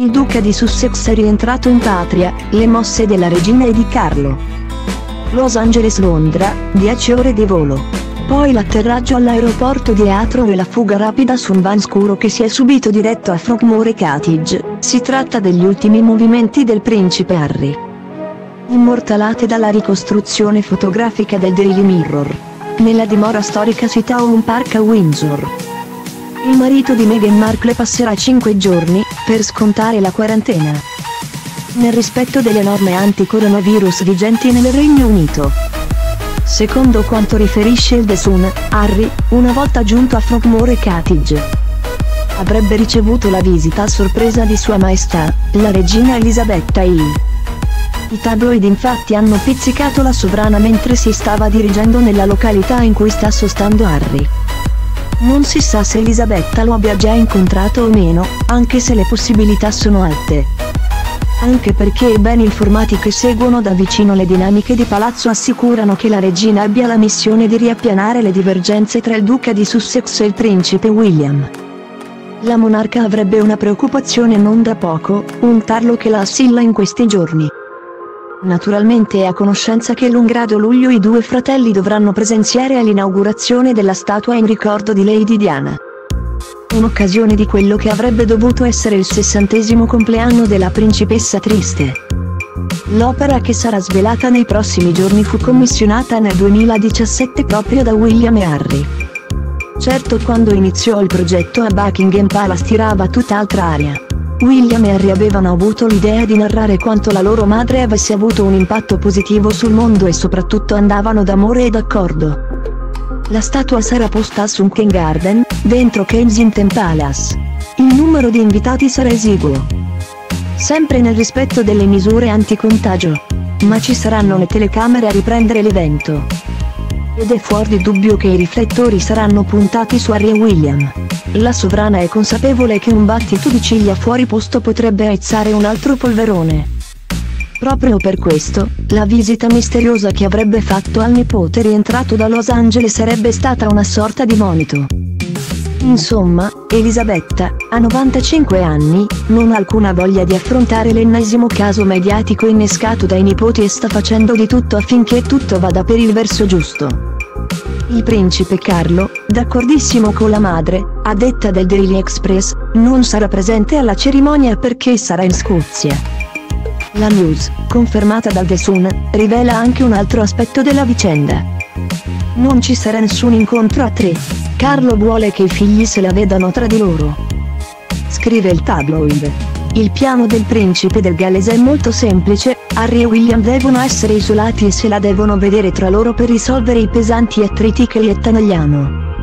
Il duca di Sussex è rientrato in patria, le mosse della regina e di Carlo. Los Angeles-Londra, 10 ore di volo. Poi l'atterraggio all'aeroporto di Heathrow e la fuga rapida su un van scuro che si è subito diretto a Frogmore Cottage. Si tratta degli ultimi movimenti del principe Harry. Immortalate dalla ricostruzione fotografica del Daily Mirror. Nella dimora storica città Home Park a Windsor. Il marito di Meghan Markle passerà 5 giorni, per scontare la quarantena. Nel rispetto delle norme anti-coronavirus vigenti nel Regno Unito. Secondo quanto riferisce il The Sun, Harry, una volta giunto a Frogmore Cottage, avrebbe ricevuto la visita a sorpresa di Sua Maestà, la regina Elisabetta I. I tabloid infatti hanno pizzicato la sovrana mentre si stava dirigendo nella località in cui sta sostando Harry. Non si sa se Elisabetta lo abbia già incontrato o meno, anche se le possibilità sono alte. Anche perché i ben informati che seguono da vicino le dinamiche di palazzo assicurano che la regina abbia la missione di riappianare le divergenze tra il duca di Sussex e il principe William. La monarca avrebbe una preoccupazione non da poco, un tarlo che la assilla in questi giorni. Naturalmente è a conoscenza che l'1 luglio i due fratelli dovranno presenziare all'inaugurazione della statua in ricordo di Lady Diana. Un'occasione di quello che avrebbe dovuto essere il sessantesimo compleanno della principessa triste. L'opera che sarà svelata nei prossimi giorni fu commissionata nel 2017 proprio da William e Harry. Certo quando iniziò il progetto a Buckingham Palace tirava tutt'altra aria. William e Harry avevano avuto l'idea di narrare quanto la loro madre avesse avuto un impatto positivo sul mondo e soprattutto andavano d'amore e d'accordo. La statua sarà posta a Sunken Garden, dentro Kensington Palace. Il numero di invitati sarà esiguo. Sempre nel rispetto delle misure anticontagio. Ma ci saranno le telecamere a riprendere l'evento. Ed è fuori dubbio che i riflettori saranno puntati su Harry e William. La sovrana è consapevole che un battito di ciglia fuori posto potrebbe aizzare un altro polverone. Proprio per questo, la visita misteriosa che avrebbe fatto al nipote rientrato da Los Angeles sarebbe stata una sorta di monito. Insomma, Elisabetta, a 95 anni, non ha alcuna voglia di affrontare l'ennesimo caso mediatico innescato dai nipoti e sta facendo di tutto affinché tutto vada per il verso giusto. Il principe Carlo, d'accordissimo con la madre, a detta del Daily Express, non sarà presente alla cerimonia perché sarà in Scozia. La news, confermata dal The Sun, rivela anche un altro aspetto della vicenda. Non ci sarà nessun incontro a tre. Carlo vuole che i figli se la vedano tra di loro. Scrive il tabloid. Il piano del principe del Galles è molto semplice, Harry e William devono essere isolati e se la devono vedere tra loro per risolvere i pesanti attriti che li attanagliano.